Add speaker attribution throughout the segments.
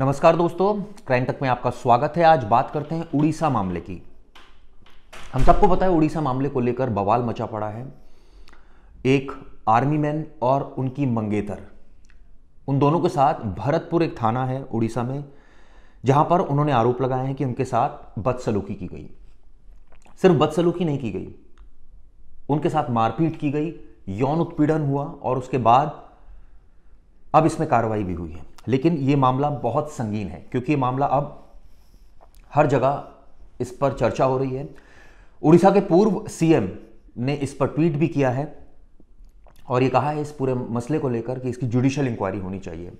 Speaker 1: नमस्कार दोस्तों, क्राइम तक में आपका स्वागत है। आज बात करते हैं उड़ीसा मामले की। हम सबको पता है उड़ीसा मामले को लेकर बवाल मचा पड़ा है। एक आर्मी मैन और उनकी मंगेतर। उन दोनों के साथ भरतपुर एक थाना है उड़ीसा में, जहाँ पर उन्होंने आरोप लगाए हैं कि उनके साथ बदसलूकी की गई। सिर्फ़ बदसलूकी नहीं की गई, उनके साथ मारपीट की गई, यौन उत्पीड़न हुआ और उसके बाद अब इसमें कार्रवाई भी हुई है। लेकिन यह मामला बहुत संगीन है, क्योंकि ये मामला अब हर जगह इस पर चर्चा हो रही है। उड़ीसा के पूर्व सीएम ने इस पर ट्वीट भी किया है और ये कहा है इस पूरे मसले को लेकर कि इसकी जुडिशियल इंक्वायरी होनी चाहिए।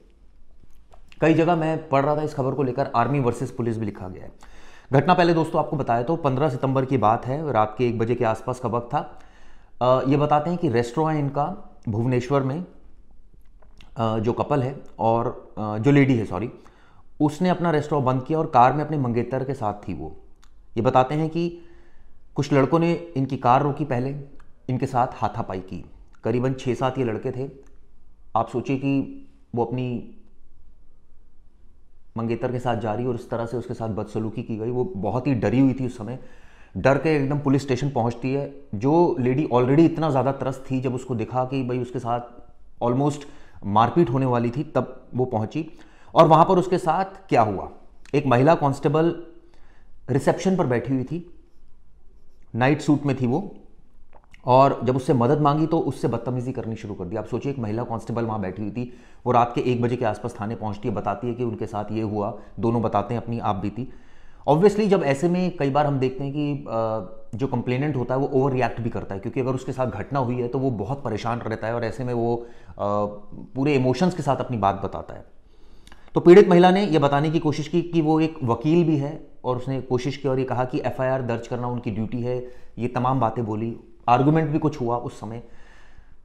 Speaker 1: कई जगह मैं पढ़ रहा था, इस खबर को लेकर आर्मी वर्सेस पुलिस भी लिखा गया है। घटना पहले दोस्तों आपको बताया तो 15 सितंबर की बात है, रात के एक बजे के आसपास का वक्त था। ये बताते हैं कि रेस्टोरेंट इनका भुवनेश्वर में जो कपल है और जो लेडी है सॉरी उसने अपना रेस्टोरेंट बंद किया और कार में अपने मंगेतर के साथ थी वो। ये बताते हैं कि कुछ लड़कों ने इनकी कार रोकी पहले, इनके साथ हाथापाई की। करीबन छः सात ये लड़के थे। आप सोचिए कि वो अपनी मंगेतर के साथ जा रही और इस तरह से उसके साथ बदसलूकी की गई। वो बहुत ही डरी हुई थी उस समय। डर के एकदम पुलिस स्टेशन पहुँचती है। जो लेडी ऑलरेडी इतना ज़्यादा त्रस्त थी, जब उसको दिखा कि भाई उसके साथ ऑलमोस्ट मारपीट होने वाली थी, तब वो पहुँची। और वहाँ पर उसके साथ क्या हुआ? एक महिला कांस्टेबल रिसेप्शन पर बैठी हुई थी। नाइट सूट में थी वो। और जब उससे मदद मांगी तो उससे बदतमीजी करनी शुरू कर दी। आप सोचिए, एक महिला कांस्टेबल वहाँ बैठी हुई थी। वो रात के एक बजे के आसपास थाने पहुँचती है, बताती है कि उनके साथ ये हुआ। दोनों बताते हैं अपनी आप बीती। ऑब्वियसली जब ऐसे में कई बार हम देखते हैं कि जो कंप्लेनेंट होता है, वो ओवर रिएक्ट भी करता है, क्योंकि अगर उसके साथ घटना हुई है तो वो बहुत परेशान रहता है और ऐसे में वो पूरे इमोशंस के साथ अपनी बात बताता है। तो पीड़ित महिला ने यह बताने की कोशिश की कि वो एक वकील भी है और उसने कोशिश की और ये कहा कि एफआईआर दर्ज करना उनकी ड्यूटी है, ये तमाम बातें बोली। आर्गूमेंट भी कुछ हुआ उस समय।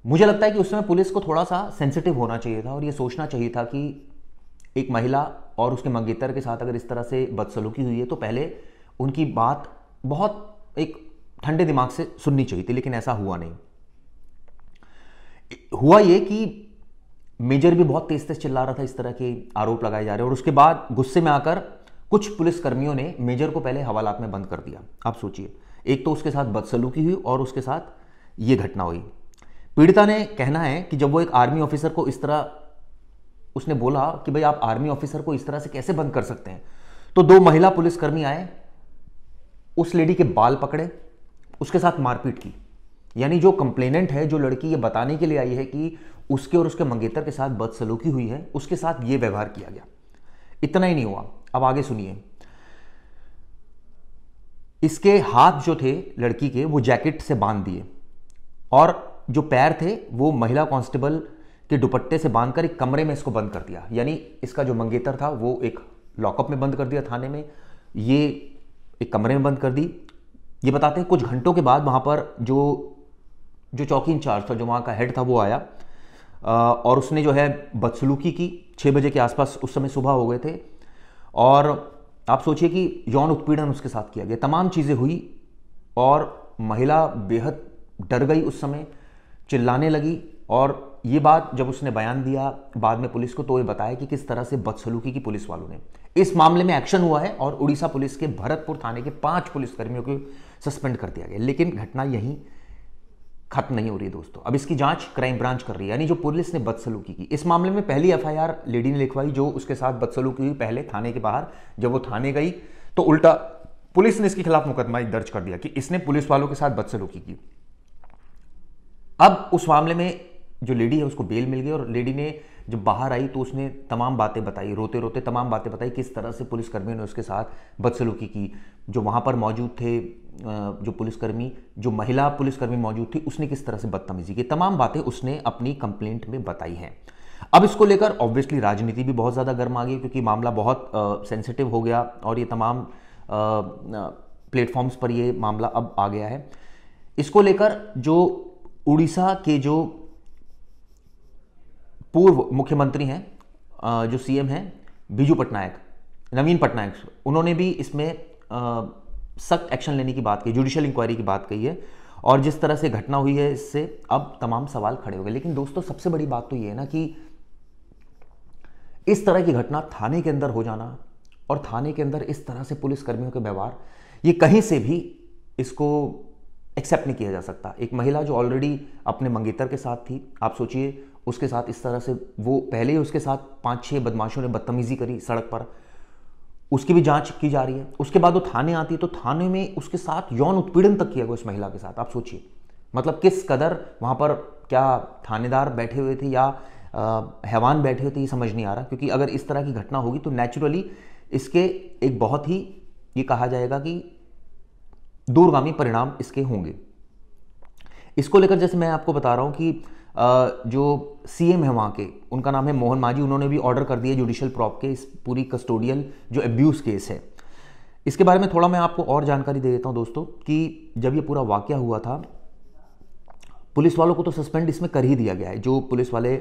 Speaker 1: मुझे लगता है कि उस समय पुलिस को थोड़ा सा सेंसिटिव होना चाहिए था और ये सोचना चाहिए था कि एक महिला और उसके मंगेतर के साथ अगर इस तरह से बदसलूकी हुई है तो पहले उनकी बात बहुत एक ठंडे दिमाग से सुननी चाहिए थी, लेकिन ऐसा हुआ नहीं। हुआ ये कि मेजर भी बहुत तेज तेज चिल्ला रहा था, इस तरह के आरोप लगाए जा रहे और उसके बाद गुस्से में आकर कुछ पुलिसकर्मियों ने मेजर को पहले हवालात में बंद कर दिया। आप सोचिए, एक तो उसके साथ बदसलूकी हुई और उसके साथ ये घटना हुई। पीड़िता ने कहना है कि जब वो एक आर्मी ऑफिसर को इस तरह, उसने बोला कि भाई आप आर्मी ऑफिसर को इस तरह से कैसे बंद कर सकते हैं तो दो महिला पुलिसकर्मी आए उस लेडी के बाल पकड़े, उसके साथ मारपीट की। यानी जो कंप्लेनेंट है, जो लड़की ये बताने के लिए आई है कि उसके और उसके मंगेतर के साथ बदसलूकी हुई है, उसके साथ ये व्यवहार किया गया। इतना ही नहीं हुआ। अब आगे सुनिए। इसके हाथ जो थे लड़की के, वो जैकेट से बाँध दिए। और जो पैर थे, वो महिला कांस्टेबल के दुपट्टे से बांधकर एक कमरे में इसको बंद कर दिया। यानी इसका जो मंगेतर था, वो एक लॉकअप में बंद कर दिया थाने में। ये एक कमरे में बंद कर दी। ये बताते हैं, कुछ घंटों के बाद वहाँ पर जो जो चौकी इंचार्ज था, जो वहाँ का हेड था, वो आया। और उसने जो है बदसलूकी की। छः बजे के आसपास उस समय सुबह हो गए थे। और आप सोचिए कि यौन उत्पीड़न उसके साथ किया गया। तमाम चीज़ें हुई और महिला बेहद डर गई उस समय, चिल्लाने लगी और ये बात जब उसने बयान दिया, बाद में पुलिस को तो ये बताया कि किस तरह से बदसलूकी की पुलिस वालों ने। इस मामले में एक्शन हुआ है और उड़ीसा पुलिस के भरतपुर थाने के पाँच पुलिसकर्मियों को सस्पेंड कर दिया गया। लेकिन घटना यहीं खत्म नहीं हो रही है दोस्तों। अब इसकी जाँच क्राइम ब्रांच कर रही है, यानी जो पुलिस ने बदसलूकी की। इस मामले में पहली एफआईआर लेडी ने लिखवाई, जो उसके साथ बदसलूकी हुई पहले थाने के बाहर, जब वो थाने गई तो उल्टा पुलिस ने इसके खिलाफ मुकदमा दर्ज कर दिया कि इसने पुलिस वालों के साथ बदसलूकी की। अब उस मामले में जो लेडी है, उसको बेल मिल गई और लेडी ने जब बाहर आई तो उसने तमाम बातें बताई रोते रोते तमाम बातें बताई, किस तरह से पुलिसकर्मियों ने उसके साथ बदसलूकी की। जो वहाँ पर मौजूद थे जो पुलिसकर्मी, जो महिला पुलिसकर्मी मौजूद थी, उसने किस तरह से बदतमीजी की। तमाम बातें उसने अपनी कंप्लेंट में बताई हैं। अब इसको लेकर ऑब्वियसली राजनीति भी बहुत ज़्यादा गर्म आ गई क्योंकि मामला बहुत सेंसिटिव हो गया और ये तमाम प्लेटफॉर्म्स पर ये मामला अब आ गया है। इसको लेकर जो उड़ीसा के जो पूर्व मुख्यमंत्री हैं जो सीएम हैं, बीजू पटनायक, नवीन पटनायक। उन्होंने भी इसमें सख्त एक्शन लेने की बात की जुडिशियल इंक्वायरी की बात कही है। और जिस तरह से घटना हुई है, इससे अब तमाम सवाल खड़े हो गए। लेकिन दोस्तों, सबसे बड़ी बात तो ये है ना कि इस तरह की घटना थाने के अंदर हो जाना और थाने के अंदर इस तरह से पुलिस कर्मियों के व्यवहार, ये कहीं से भी इसको एक्सेप्ट नहीं किया जा सकता। एक महिला जो ऑलरेडी अपने मंगेतर के साथ थी, आप सोचिए उसके साथ इस तरह से, वो पहले ही उसके साथ पाँच छह बदमाशों ने बदतमीजी करी सड़क पर। उसकी भी जाँच की जा रही है। उसके बाद वो थाने आती है तो थाने में उसके साथ यौन उत्पीड़न तक किया गया उस महिला के साथ। आप सोचिए मतलब किस कदर वहाँ पर क्या थानेदार बैठे हुए थे या हैवान बैठे हुए थे, ये समझ नहीं आ रहा। क्योंकि अगर इस तरह की घटना होगी तो नेचुरली इसके एक बहुत ही, ये कहा जाएगा कि दूरगामी परिणाम इसके होंगे। इसको लेकर जैसे मैं आपको बता रहा हूँ कि जो सीएम है वहाँ के, उनका नाम है मोहन मांझी। उन्होंने भी ऑर्डर कर दिया जुडिशियल प्रॉप के इस पूरी कस्टोडियल जो एब्यूज़ केस है। इसके बारे में थोड़ा मैं आपको और जानकारी दे देता हूँ दोस्तों, कि जब ये पूरा वाक्य हुआ था, पुलिस वालों को तो सस्पेंड इसमें कर ही दिया गया है, जो पुलिस वाले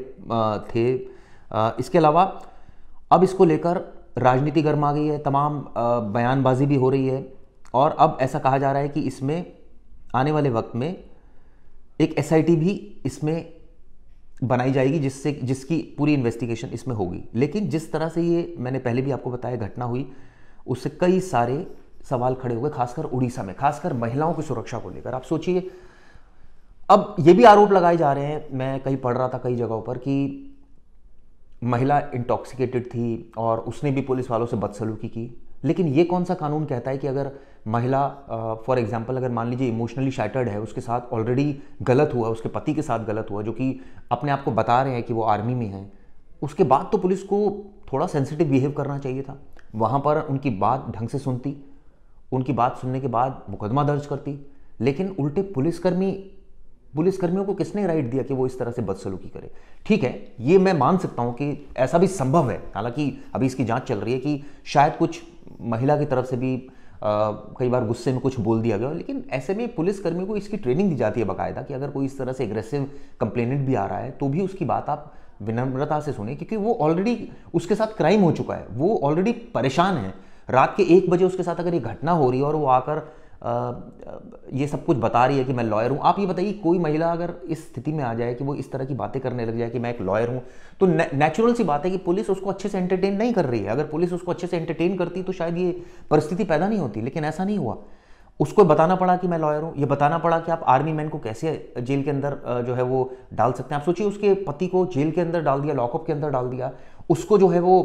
Speaker 1: थे। इसके अलावा, अब इसको लेकर राजनीति गर्मा गई है, तमाम बयानबाजी भी हो रही है, और अब ऐसा कहा जा रहा है कि इसमें आने वाले वक्त में एक एसआईटी भी इसमें बनाई जाएगी जिससे, जिसकी पूरी इन्वेस्टिगेशन इसमें होगी। लेकिन जिस तरह से ये मैंने पहले भी आपको बताया घटना हुई, उससे कई सारे सवाल खड़े हुए खासकर उड़ीसा में, खासकर महिलाओं की सुरक्षा को लेकर। आप सोचिए, अब ये भी आरोप लगाए जा रहे हैं, मैं कहीं पढ़ रहा था कई जगहों पर कि महिला इंटॉक्सिकेटेड थी और उसने भी पुलिस वालों से बदसलूकी की। लेकिन ये कौन सा कानून कहता है कि अगर महिला फॉर एग्जांपल अगर मान लीजिए इमोशनली शैटर्ड है, उसके साथ ऑलरेडी गलत हुआ, उसके पति के साथ गलत हुआ, जो कि अपने आप को बता रहे हैं कि वो आर्मी में है, उसके बाद तो पुलिस को थोड़ा सेंसिटिव बिहेव करना चाहिए था। वहाँ पर उनकी बात ढंग से सुनती, उनकी बात सुनने के बाद मुकदमा दर्ज करती, लेकिन उल्टे पुलिसकर्मी, पुलिसकर्मियों को किसने राइट दिया कि वो इस तरह से बदसलूकी करे? ठीक है, ये मैं मान सकता हूँ कि ऐसा भी संभव है। हालाँकि अभी इसकी जाँच चल रही है कि शायद कुछ महिला की तरफ़ से भी आ, कई बार गुस्से में कुछ बोल दिया गया लेकिन ऐसे में पुलिसकर्मियों को इसकी ट्रेनिंग दी जाती है बाकायदा कि अगर कोई इस तरह से एग्रेसिव कंप्लेनेंट भी आ रहा है तो भी उसकी बात आप विनम्रता से सुने क्योंकि वो ऑलरेडी उसके साथ क्राइम हो चुका है वो ऑलरेडी परेशान है। रात के एक बजे उसके साथ अगर ये घटना हो रही है और वो आकर ये सब कुछ बता रही है कि मैं लॉयर हूँ। आप ये बताइए, कोई महिला अगर इस स्थिति में आ जाए कि वो इस तरह की बातें करने लग जाए कि मैं एक लॉयर हूँ तो नेचुरल सी बात है कि पुलिस उसको अच्छे से एंटरटेन नहीं कर रही है। अगर पुलिस उसको अच्छे से एंटरटेन करती तो शायद ये परिस्थिति पैदा नहीं होती, लेकिन ऐसा नहीं हुआ। उसको बताना पड़ा कि मैं लॉयर हूँ। ये बताना पड़ा कि आप आर्मी मैन को कैसे जेल के अंदर जो है वो डाल सकते हैं। आप सोचिए, उसके पति को जेल के अंदर डाल दिया लॉकअप के अंदर डाल दिया, उसको जो है वो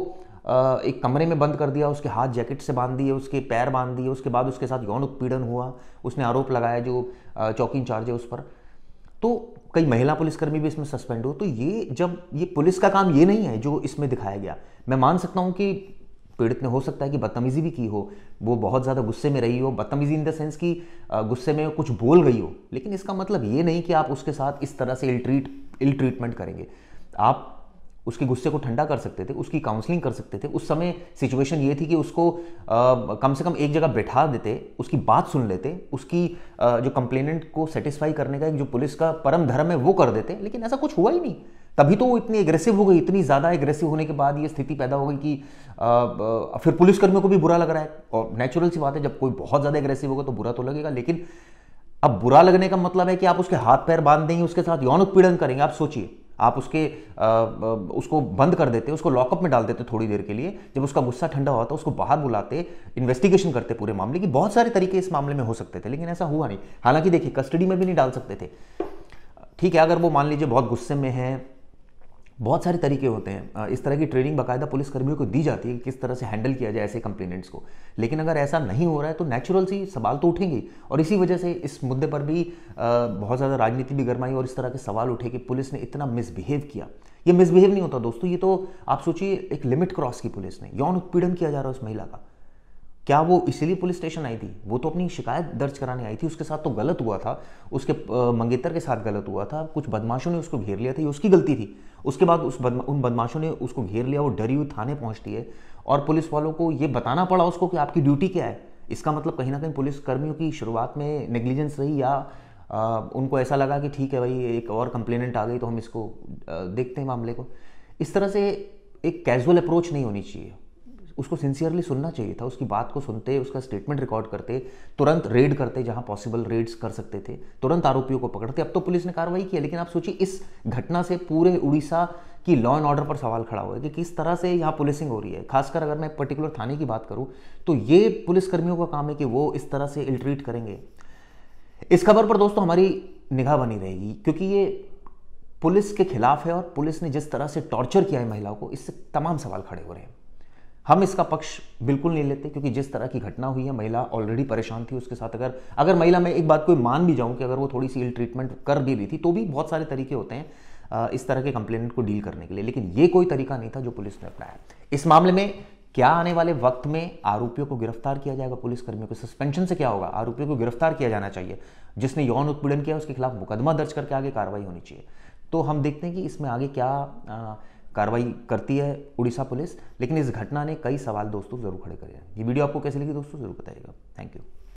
Speaker 1: एक कमरे में बंद कर दिया, उसके हाथ जैकेट से बाँध दिए, उसके पैर बाँध दिए, उसके बाद उसके साथ यौन उत्पीड़न हुआ, उसने आरोप लगाया जो चौकी इंचार्ज है उस पर। तो कई महिला पुलिसकर्मी भी इसमें सस्पेंड हो तो ये जब, ये पुलिस का काम ये नहीं है जो इसमें दिखाया गया। मैं मान सकता हूँ कि पीड़ित ने हो सकता है कि बदतमीजी भी की हो, वो बहुत ज़्यादा गुस्से में रही हो, बदतमीजी इन द सेंस कि गुस्से में कुछ बोल गई हो। लेकिन इसका मतलब ये नहीं कि आप उसके साथ इस तरह से इल ट्रीट इल ट्रीटमेंट करेंगे। आप उसके गुस्से को ठंडा कर सकते थे उसकी काउंसलिंग कर सकते थे। उस समय सिचुएशन ये थी कि उसको आ, कम से कम एक जगह बैठा देते उसकी बात सुन लेते उसकी आ, जो कंप्लेनेंट को सेटिस्फाई करने का एक जो पुलिस का परम धर्म है वो कर देते लेकिन ऐसा कुछ हुआ ही नहीं। तभी तो वो इतनी एग्रेसिव हो गई इतनी ज़्यादा एग्रेसिव होने के बाद ये स्थिति पैदा हो गई कि आ, फिर पुलिसकर्मियों को भी बुरा लग रहा है। और नेचुरल सी बात है जब कोई बहुत ज़्यादा एग्रेसिव होगा तो बुरा तो लगेगा लेकिन अब बुरा लगने का मतलब है कि आप उसके हाथ पैर बाँध देंगे उसके साथ यौन उत्पीड़न करेंगे। आप सोचिए आप उसके आ, उसको बंद कर देते उसको लॉकअप में डाल देते थोड़ी देर के लिए। जब उसका गुस्सा ठंडा हुआ तो उसको बाहर बुलाते इन्वेस्टिगेशन करते पूरे मामले की। बहुत सारे तरीके इस मामले में हो सकते थे लेकिन ऐसा हुआ नहीं। हालाँकि देखिए कस्टडी में भी नहीं डाल सकते थे। ठीक है अगर वो मान लीजिए बहुत गुस्से में है बहुत सारे तरीके होते हैं। इस तरह की ट्रेनिंग बाकायदा पुलिस कर्मियों को दी जाती है कि किस तरह से हैंडल किया जाए ऐसे कंप्लेनेंट्स को। लेकिन अगर ऐसा नहीं हो रहा है तो नेचुरल सी सवाल तो उठेंगे और इसी वजह से इस मुद्दे पर भी बहुत ज़्यादा राजनीति भी गरमाई और इस तरह के सवाल उठे कि पुलिस ने इतना मिसबिहेव किया। ये मिसबिहेव नहीं होता दोस्तों, ये तो आप सोचिए, एक लिमिट क्रॉस की पुलिस ने। यौन उत्पीड़न किया जा रहा है उस महिला का। क्या वो इसीलिए पुलिस स्टेशन आई थी? वो तो अपनी शिकायत दर्ज कराने आई थी, उसके साथ तो गलत हुआ था। उसके मंगेतर के साथ गलत हुआ था। कुछ बदमाशों ने उसको घेर लिया था, ये उसकी गलती थी। उसके बाद उस बदमा, उन बदमाशों ने उसको घेर लिया वो डरी हुई थाने पहुँचती है और पुलिस वालों को ये बताना पड़ा उसको कि आपकी ड्यूटी क्या है। इसका मतलब कहीं ना कहीं पुलिस कर्मियों की शुरुआत में नेग्लिजेंस रही या आ, उनको ऐसा लगा कि ठीक है भाई एक और कंप्लेनेंट आ गई तो हम इसको देखते हैं मामले को। इस तरह से एक कैजुअल अप्रोच नहीं होनी चाहिए। उसको सिंसियरली सुनना चाहिए था, उसकी बात को सुनते, उसका स्टेटमेंट रिकॉर्ड करते, तुरंत रेड करते जहाँ पॉसिबल रेड्स कर सकते थे, तुरंत आरोपियों को पकड़ते। अब तो पुलिस ने कार्रवाई की है, लेकिन आप सोचिए इस घटना से पूरे उड़ीसा की लॉ एंड ऑर्डर पर सवाल खड़ा हुआ है कि किस तरह से यहाँ पुलिसिंग हो रही है। खासकर अगर मैं पर्टिकुलर थाने की बात करूँ तो ये पुलिसकर्मियों का काम है कि वो इस तरह से इल्ट्रीट करेंगे। इस खबर पर दोस्तों हमारी निगाह बनी रहेगी, क्योंकि ये पुलिस के खिलाफ है और पुलिस ने जिस तरह से टॉर्चर किया है महिलाओं को, इससे तमाम सवाल खड़े हो रहे हैं। हम इसका पक्ष बिल्कुल नहीं लेते, क्योंकि जिस तरह की घटना हुई है, महिला ऑलरेडी परेशान थी उसके साथ। अगर अगर महिला, मैं एक बात कोई मान भी जाऊँ कि अगर वो थोड़ी सी इल ट्रीटमेंट कर भी रही थी तो भी बहुत सारे तरीके होते हैं इस तरह के कंप्लेनेंट को डील करने के लिए। लेकिन ये कोई तरीका नहीं था जो पुलिस ने अपनाया। इस मामले में क्या आने वाले वक्त में आरोपियों को गिरफ़्तार किया जाएगा पुलिसकर्मियों को सस्पेंशन से क्या होगा? आरोपियों को गिरफ़्तार किया जाना चाहिए। जिसने यौन उत्पीड़न किया उसके खिलाफ मुकदमा दर्ज करके आगे कार्रवाई होनी चाहिए। तो हम देखते हैं कि इसमें आगे क्या कार्रवाई करती है उड़ीसा पुलिस, लेकिन इस घटना ने कई सवाल दोस्तों ज़रूर खड़े करे हैं। ये वीडियो आपको कैसे लगी दोस्तों, ज़रूर बताइएगा। Thank you